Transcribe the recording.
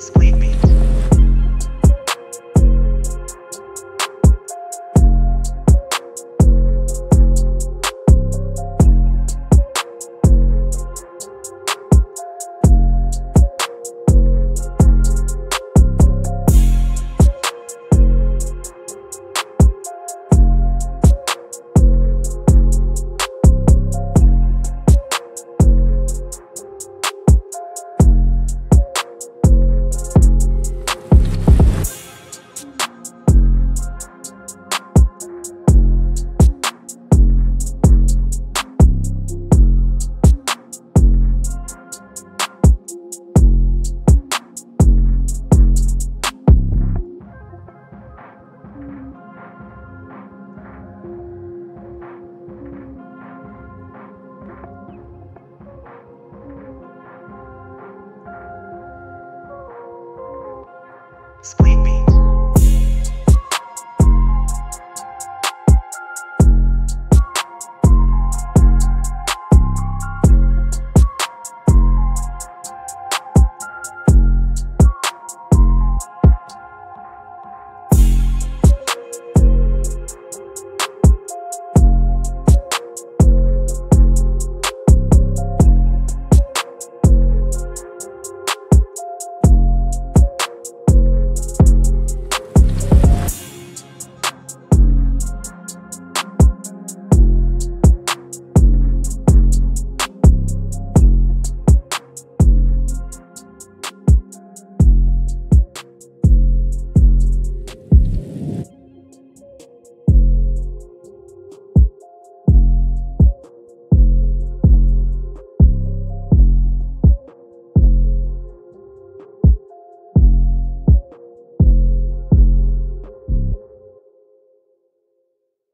Split beat. Beat.